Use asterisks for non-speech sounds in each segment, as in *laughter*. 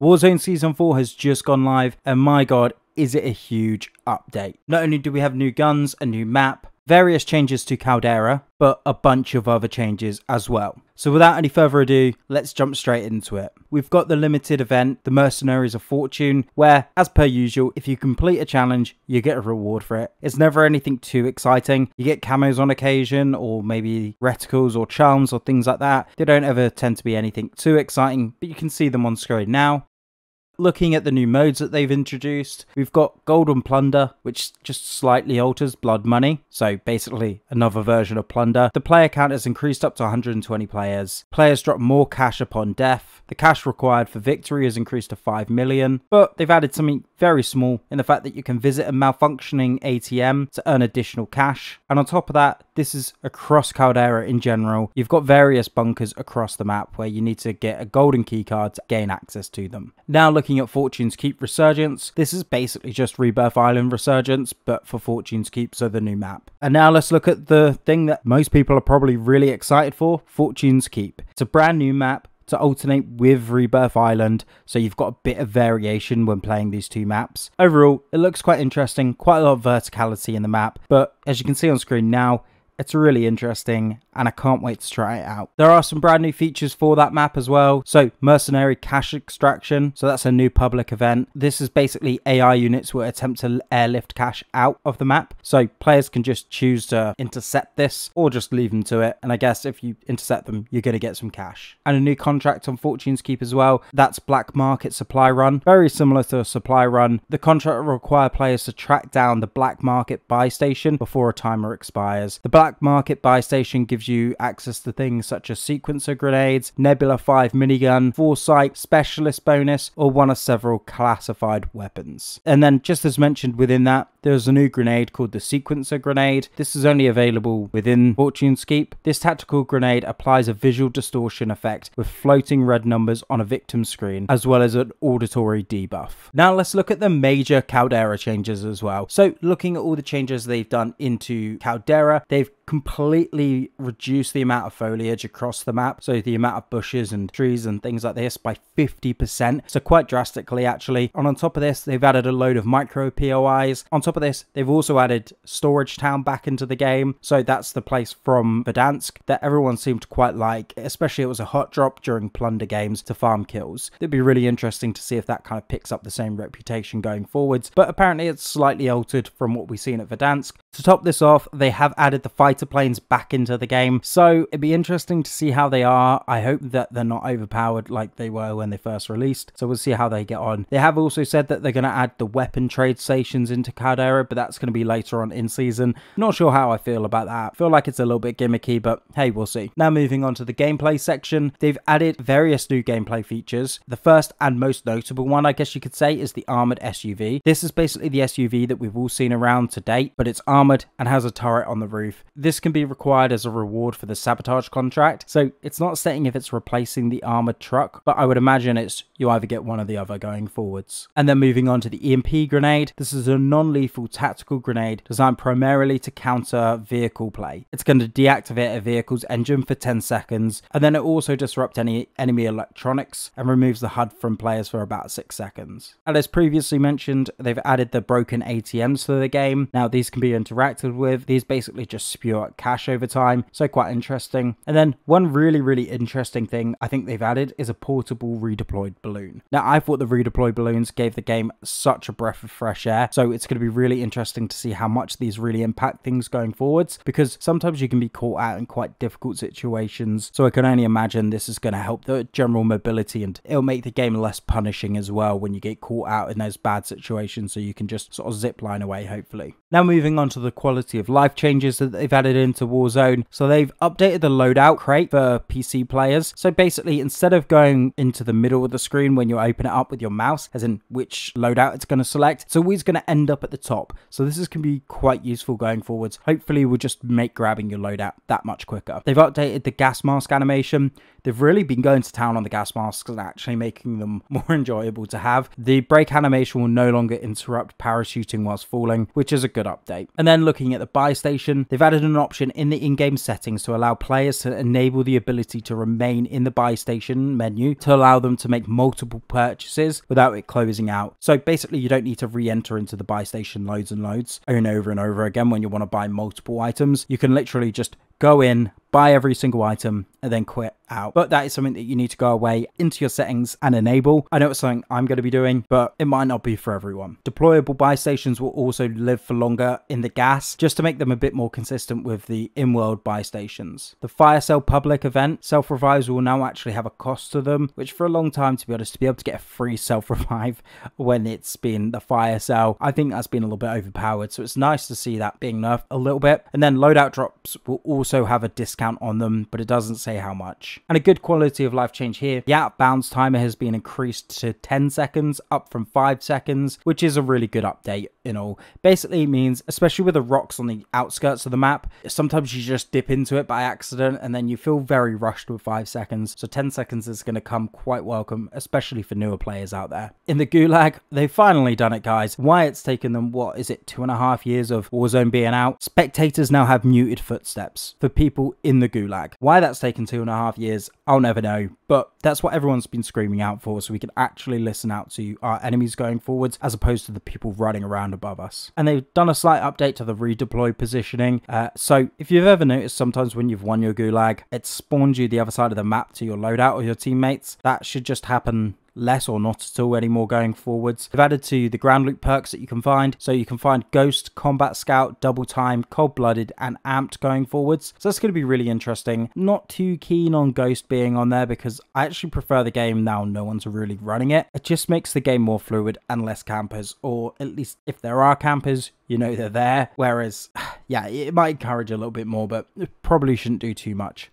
Warzone Season 4 has just gone live, and my god, is it a huge update. Not only do we have new guns, a new map, various changes to Caldera, but a bunch of other changes as well. So without any further ado, let's jump straight into it. We've got the limited event, the Mercenaries of Fortune, where, as per usual, if you complete a challenge, you get a reward for it. It's never anything too exciting. You get camos on occasion, or maybe reticles or charms or things like that. They don't ever tend to be anything too exciting, but you can see them on screen now. Looking at the new modes that they've introduced, we've got Golden Plunder, which just slightly alters Blood Money, so basically another version of Plunder. The player count has increased up to 120 players. Players drop more cash upon death. The cash required for victory has increased to 5 million, but they've added something very small in the fact that you can visit a malfunctioning ATM to earn additional cash. And on top of that, this is across Caldera in general. You've got various bunkers across the map where you need to get a golden keycard to gain access to them. Now looking looking at Fortune's Keep Resurgence, this is basically just Rebirth Island Resurgence, but for Fortune's Keep, so the new map. And now let's look at the thing that most people are probably really excited for, Fortune's Keep. It's a brand new map to alternate with Rebirth Island, so you've got a bit of variation when playing these two maps. Overall, it looks quite interesting, quite a lot of verticality in the map, but as you can see on screen now, it's really interesting and I can't wait to try it out. There are some brand new features for that map as well. So Mercenary Cash Extraction, so that's a new public event. This is basically AI units will attempt to airlift cash out of the map. So players can just choose to intercept this or just leave them to it. And I guess if you intercept them, you're going to get some cash. And a new contract on Fortune's Keep as well. That's Black Market Supply Run. Very similar to a supply run. The contract will require players to track down the Black Market buy station before a timer expires. The Black Market buy station gives you access to things such as sequencer grenades, Nebula 5 minigun, Foresight, specialist bonus, or one of several classified weapons. And then, just as mentioned within that, there's a new grenade called the Sequencer Grenade. This is only available within Fortune's Keep. This tactical grenade applies a visual distortion effect with floating red numbers on a victim screen, as well as an auditory debuff. Now let's look at the major Caldera changes as well. So looking at all the changes they've done into Caldera, they've completely reduce the amount of foliage across the map. So the amount of bushes and trees and things like this by 50%. So quite drastically actually. And on top of this, they've added a load of micro POIs. On top of this, they've also added Storage Town back into the game. So that's the place from Verdansk that everyone seemed to quite like, especially it was a hot drop during plunder games to farm kills. It'd be really interesting to see if that kind of picks up the same reputation going forwards. But apparently it's slightly altered from what we've seen at Verdansk. To top this off, they have added the fighter planes back into the game. So it'd be interesting to see how they are. I hope that they're not overpowered like they were when they first released. So we'll see how they get on. They have also said that they're going to add the weapon trade stations into Caldera but that's going to be later on in season. Not sure how I feel about that. Feel like it's a little bit gimmicky, but hey, we'll see. Now moving on to the gameplay section, they've added various new gameplay features. The first and most notable one, I guess you could say, is the armored SUV. This is basically the SUV that we've all seen around to date, but it's armored and has a turret on the roof. This can be required as a reward for the sabotage contract, so it's not stating if it's replacing the armored truck, but I would imagine it's you either get one or the other going forwards. And then moving on to the EMP grenade, this is a non-lethal lethal tactical grenade designed primarily to counter vehicle play. It's going to deactivate a vehicle's engine for 10 seconds, and then it also disrupts any enemy electronics and removes the HUD from players for about 6 seconds. And as previously mentioned, they've added the broken ATMs to the game. Now these can be interacted with. These basically just spew out cash over time, so quite interesting. And then one really, really interesting thing I think they've added is a portable redeployed balloon. Now I thought the redeployed balloons gave the game such a breath of fresh air, so it's going to be really interesting to see how much these really impact things going forwards because sometimes you can be caught out in quite difficult situations. So I can only imagine this is going to help the general mobility and it'll make the game less punishing as well when you get caught out in those bad situations so you can just sort of zip line away hopefully. Now moving on to the quality of life changes that they've added into Warzone. So they've updated the loadout crate for PC players. So basically instead of going into the middle of the screen when you open it up with your mouse as in which loadout it's going to select, it's always going to end up at the top top. So this is going to be quite useful going forwards. Hopefully we'll just make grabbing your loadout that much quicker. They've updated the gas mask animation. They've really been going to town on the gas masks and actually making them *laughs* more enjoyable to have. The brake animation will no longer interrupt parachuting whilst falling, which is a good update. And then looking at the buy station, they've added an option in the in-game settings to allow players to enable the ability to remain in the buy station menu to allow them to make multiple purchases without it closing out. So basically you don't need to re-enter into the buy station loads and loads and over and over again when you want to buy multiple items. You can literally just go in, buy every single item, and then quit out. But that is something that you need to go away into your settings and enable. I know it's something I'm going to be doing, but it might not be for everyone. Deployable buy stations will also live for longer in the gas, just to make them a bit more consistent with the in-world buy stations. The Fire Sale public event, self-revives will now actually have a cost to them, which for a long time, to be honest, to be able to get a free *laughs* self-revive when it's been the fire sale, I think that's been a little bit overpowered. So it's nice to see that being nerfed a little bit. And then loadout drops will also have a discount on them, but it doesn't say how much. And a good quality of life change here. The out bounds timer has been increased to 10 seconds, up from 5 seconds, which is a really good update in all. Basically means, especially with the rocks on the outskirts of the map, sometimes you just dip into it by accident and then you feel very rushed with 5 seconds. So 10 seconds is going to come quite welcome, especially for newer players out there. In the Gulag, they've finally done it guys. Why it's taken them, what is it, two and a half years of Warzone being out? Spectators now have muted footsteps for people in the Gulag. Why that's taken two and a half years, I'll never know, but that's what everyone's been screaming out for, so we can actually listen out to our enemies going forwards as opposed to the people running around above us. And they've done a slight update to the redeploy positioning. Uh, so if you've ever noticed sometimes when you've won your Gulag, it spawns you the other side of the map to your loadout or your teammates, that should just happen less or not at all anymore going forwards. They've added to the ground loop perks that you can find. So you can find Ghost, Combat Scout, Double Time, Cold Blooded, and Amped going forwards. So that's going to be really interesting. Not too keen on Ghost being on there because I actually prefer the game now no one's really running it. It just makes the game more fluid and less campers, or at least if there are campers, you know they're there. Whereas, *sighs* yeah, it might encourage a little bit more, but probably shouldn't do too much.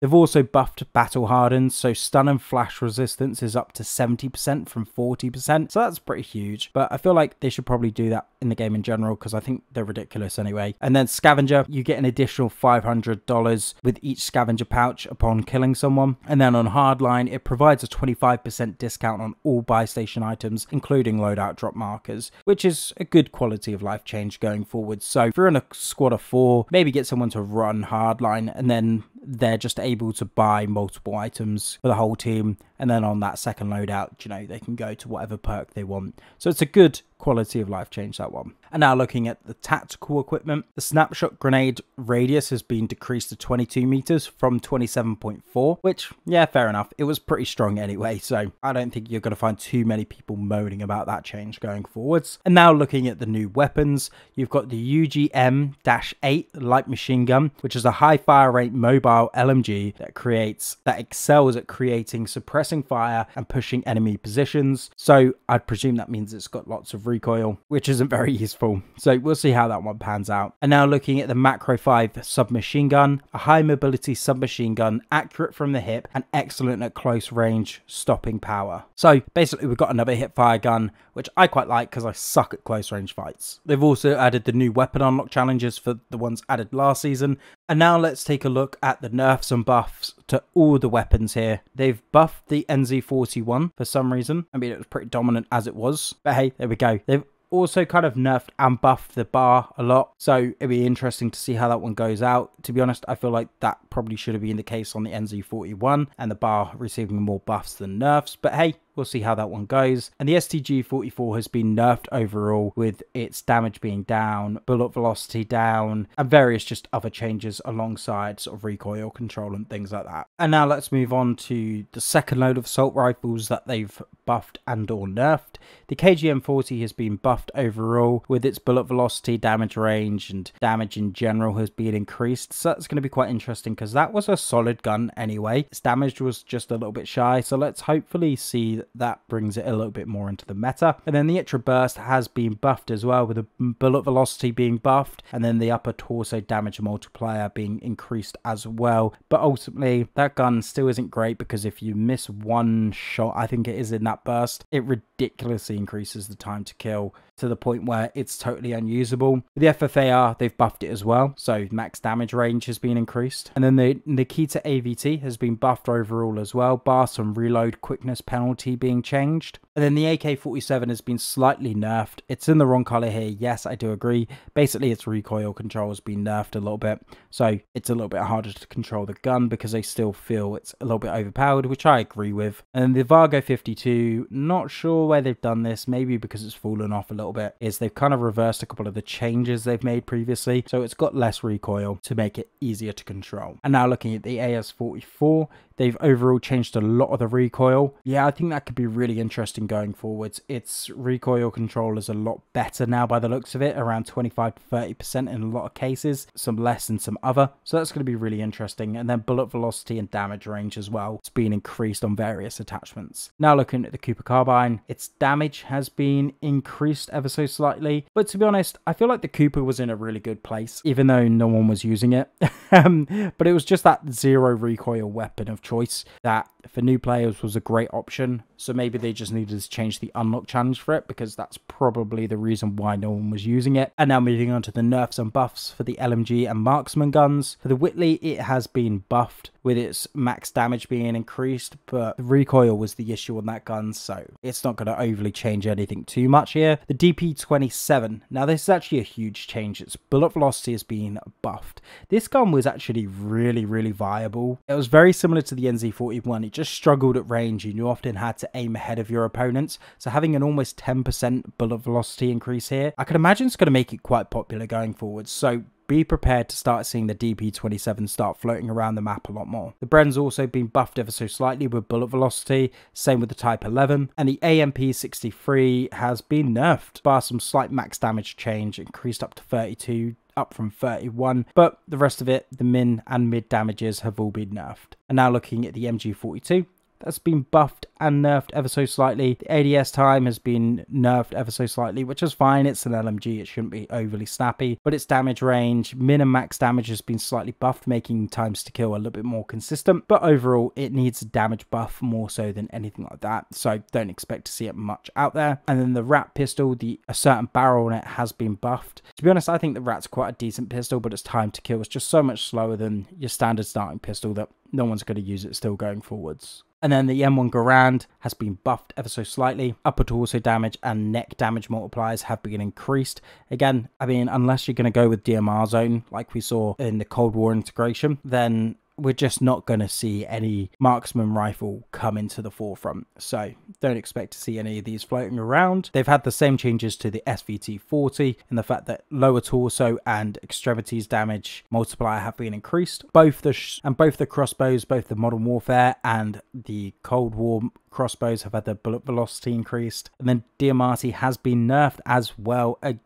They've also buffed battle hardened, so stun and flash resistance is up to 70% from 40%, so that's pretty huge. But I feel like they should probably do that in the game in general because I think they're ridiculous anyway. And then scavenger, you get an additional $500 with each scavenger pouch upon killing someone. And then on hardline, it provides a 25% discount on all buy station items, including loadout drop markers, which is a good quality of life change going forward. So if you're in a squad of four, maybe get someone to run hardline and then they're just able to buy multiple items for the whole team and then on that second loadout you know they can go to whatever perk they want. So it's a good quality of life change that one and now looking at the tactical equipment, the snapshot grenade radius has been decreased to 22 meters from 27.4, which, yeah, fair enough. It was pretty strong anyway, so I don't think you're going to find too many people moaning about that change going forwards. And now looking at the new weapons, you've got the UGM-8 light machine gun, which is a high fire rate mobile LMG that creates, that excels at creating suppressing fire and pushing enemy positions. So I'd presume that means it's got lots of recoil, which isn't very useful. So we'll see how that one pans out. And now looking at the Marco 5 submachine gun, a high mobility submachine gun, accurate from the hip and excellent at close range stopping power. So basically we've got another hip fire gun, which I quite like because I suck at close range fights. They've also added the new weapon unlock challenges for the ones added last season. And now let's take a look at the nerfs and buffs to all the weapons here. They've buffed the NZ41 for some reason. I mean, it was pretty dominant as it was. But hey, there we go. They've also kind of nerfed and buffed the bar a lot. So it'd be interesting to see how that one goes out. To be honest, I feel like that probably should have been the case on the NZ41 and the bar receiving more buffs than nerfs. But hey, We'll see how that one goes. And the STG-44 has been nerfed overall with its damage being down, bullet velocity down, and various just other changes alongside sort of recoil control and things like that. And now let's move on to the second load of assault rifles that they've buffed and or nerfed. The KGM-40 has been buffed overall with its bullet velocity, damage range, and damage in general has been increased. So that's going to be quite interesting because that was a solid gun anyway. Its damage was just a little bit shy. So let's hopefully see that brings it a little bit more into the meta. And then the ITRA Burst has been buffed as well, with the bullet velocity being buffed, and then the upper torso damage multiplier being increased as well. But ultimately, that gun still isn't great because if you miss one shot, I think it is in that burst, it ridiculously increases the time to kill to the point where it's totally unusable. The FFAR, they've buffed it as well, so max damage range has been increased. And then the Nikita AVT has been buffed overall as well, bar some reload quickness penalty being changed. And then the AK-47 has been slightly nerfed. It's in the wrong color here. Yes, I do agree. Basically, its recoil control has been nerfed a little bit. So it's a little bit harder to control the gun because I still feel it's a little bit overpowered, which I agree with. And the Vargo 52, not sure where they've done this. Maybe because it's fallen off a little bit. Is they've kind of reversed a couple of the changes they've made previously. So it's got less recoil to make it easier to control. And now looking at the AS44, they've overall changed a lot of the recoil. Yeah, I think that could be really interesting going forwards. Its recoil control is a lot better now by the looks of it, around 25 to 30% in a lot of cases, some less in some other. So that's going to be really interesting. And then bullet velocity and damage range as well. It's been increased on various attachments. Now looking at the Cooper Carbine, its damage has been increased ever so slightly. But to be honest, I feel like the Cooper was in a really good place, even though no one was using it. *laughs* um, but it was just that zero recoil weapon of choice that for new players was a great option. So maybe they just needed to change the unlock challenge for it because that's probably the reason why no one was using it. And now moving on to the nerfs and buffs for the LMG and marksman guns. For the Whitley, it has been buffed with its max damage being increased, but the recoil was the issue on that gun, so it's not going to overly change anything too much here. The DP27, now this is actually a huge change. Its bullet velocity has been buffed. This gun was actually really, really viable. It was very similar to the NZ41. Just struggled at range and you often had to aim ahead of your opponents. So having an almost 10% bullet velocity increase here, I can imagine it's going to make it quite popular going forward. So be prepared to start seeing the DP27 start floating around the map a lot more. The Bren's also been buffed ever so slightly with bullet velocity, same with the Type 11, and the AMP63 has been nerfed, bar some slight max damage change, increased up to 32 up from 31, but the rest of it, the min and mid damages have all been nerfed. And now looking at the MG42, that's been buffed and nerfed ever so slightly. The ADS time has been nerfed ever so slightly, which is fine. It's an LMG, it shouldn't be overly snappy, but its damage range, min and max damage has been slightly buffed, making times to kill a little bit more consistent. But overall, it needs a damage buff more so than anything like that. So don't expect to see it much out there. And then the RATT pistol, the a certain barrel on it has been buffed. To be honest, I think the RATT's quite a decent pistol, but its time to kill is just so much slower than your standard starting pistol that no one's going to use it still going forwards. And then the M1 Garand has been buffed ever so slightly. Upper torso damage and neck damage multipliers have been increased. Again, I mean, unless you're going to go with DMR zone, like we saw in the Cold War integration, then we're just not going to see any marksman rifle come into the forefront. So don't expect to see any of these floating around. They've had the same changes to the SVT 40 in the fact that lower torso and extremities damage multiplier have been increased. Both the and both the crossbows, both the Modern Warfare and the Cold War crossbows have had their bullet velocity increased. And then Diamatti has been nerfed as well again,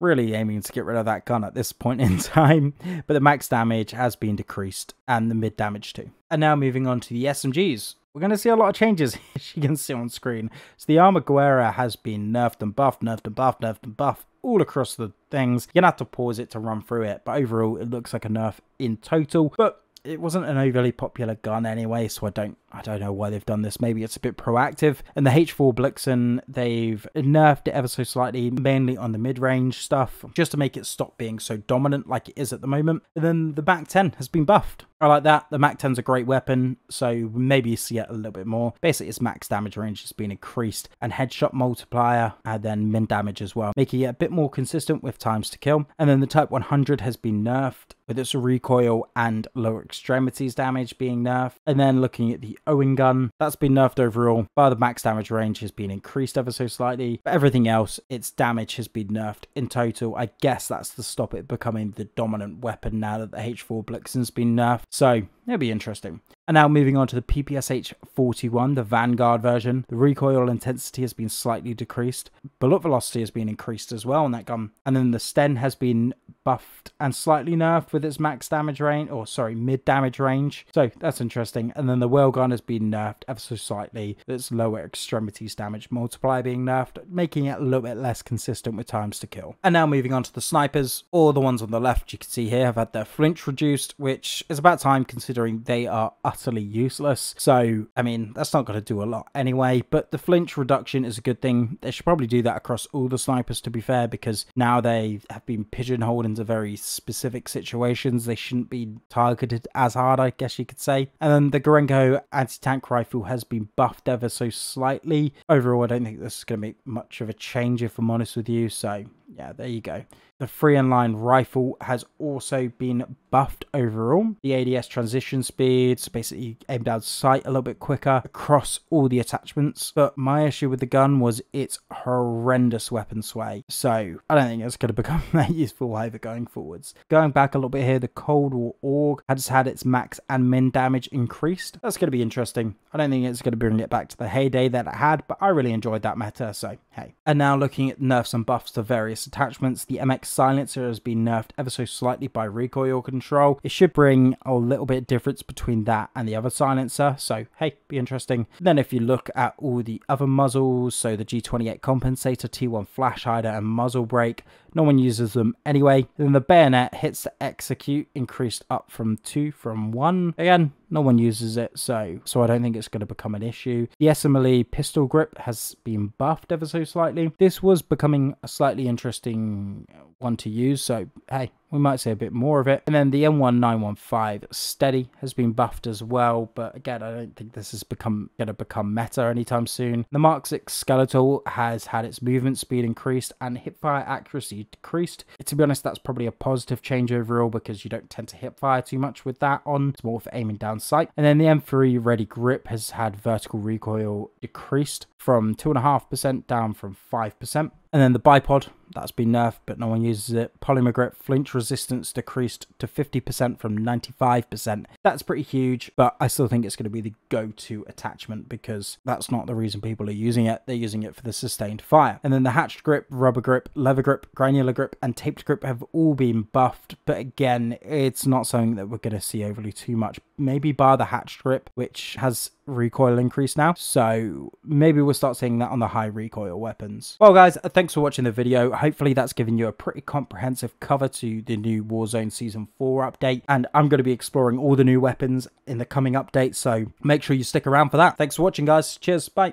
really aiming to get rid of that gun at this point in *laughs* time, but the max damage has been decreased and the mid damage too. And now moving on to the SMGs. We're going to see a lot of changes, *laughs* as you can see on screen. So the Arma Guerra has been nerfed and buffed, nerfed and buffed, nerfed and buffed all across the things. You're going to have to pause it to run through it, but overall it looks like a nerf in total. But it wasn't an overly popular gun anyway, so I don't I don't know why they've done this. Maybe it's a bit proactive. And the H4 Blixen, they've nerfed it ever so slightly, mainly on the mid-range stuff, just to make it stop being so dominant like it is at the moment. And then the MAC 10 has been buffed. I like that. The MAC 10's a great weapon, so maybe you see it a little bit more. Basically, its max damage range has been increased, and headshot multiplier, and then min damage as well, making it a bit more consistent with times to kill. And then the Type 100 has been nerfed, with its recoil and lower extremities damage being nerfed. And then looking at the Owen gun, that's been nerfed overall, but the max damage range has been increased ever so slightly. But everything else, its damage has been nerfed in total. I guess that's to stop it becoming the dominant weapon now that the H4 Blixen's been nerfed. So it'll be interesting. And now moving on to the PPSH 41, the Vanguard version. The recoil intensity has been slightly decreased. Bullet velocity has been increased as well on that gun. And then the Sten has been buffed and slightly nerfed with its max damage range, or sorry, mid damage range. So that's interesting. And then the Welgun has been nerfed ever so slightly. Its lower extremities damage multiplier being nerfed, making it a little bit less consistent with times to kill. And now moving on to the snipers, all the ones on the left you can see here have had their flinch reduced, which is about time considering they are useless. So, I mean, that's not going to do a lot anyway, but the flinch reduction is a good thing. They should probably do that across all the snipers, to be fair, because now they have been pigeonholed into very specific situations. They shouldn't be targeted as hard, I guess you could say. And then the Gorenko anti-tank rifle has been buffed ever so slightly. Overall, I don't think this is going to make much of a change if I'm honest with you. So yeah, there you go. The free in line rifle has also been buffed overall. The ADS transition speeds, basically aim down sight a little bit quicker across all the attachments. But my issue with the gun was its horrendous weapon sway. So I don't think it's going *laughs* to become that useful either going forwards. Going back a little bit here, the Cold War AUG has had its max and min damage increased. That's going to be interesting. I don't think it's going to bring it back to the heyday that it had, but I really enjoyed that meta, so hey. And now looking at nerfs and buffs to various attachments, the MX silencer has been nerfed ever so slightly by recoil control. It should bring a little bit of difference between that and the other silencer. So, hey, be interesting. Then if you look at all the other muzzles, so the G28 compensator, T1 flash hider, and muzzle brake, no one uses them anyway. Then the bayonet hits to execute increased up from 2 from 1. Again, no one uses it, so so I don't think it's going to become an issue. The SMLE pistol grip has been buffed ever so slightly. This was becoming a slightly interesting one to use, so hey, we might see a bit more of it. And then the M1915 steady has been buffed as well, but again, I don't think this is become going to become meta anytime soon. The Mark 6 skeletal has had its movement speed increased and hipfire accuracy decreased. To be honest, that's probably a positive change overall because you don't tend to hipfire too much with that on. It's more for aiming down sight. And then the M3 ready grip has had vertical recoil decreased from 2.5% down from 5%. And then the bipod, that's been nerfed, but no one uses it. Polymer grip flinch resistance decreased to 50% from 95%. That's pretty huge, but I still think it's going to be the go-to attachment because that's not the reason people are using it. They're using it for the sustained fire. And then the hatched grip, rubber grip, leather grip, granular grip, and taped grip have all been buffed. But again, it's not something that we're going to see overly too much. Maybe bar the hatch grip, which has recoil increase now. So maybe we'll start seeing that on the high recoil weapons. Well guys, thanks for watching the video. Hopefully that's given you a pretty comprehensive cover to the new Warzone Season 4 update. And I'm going to be exploring all the new weapons in the coming updates. So make sure you stick around for that. Thanks for watching guys. Cheers. Bye.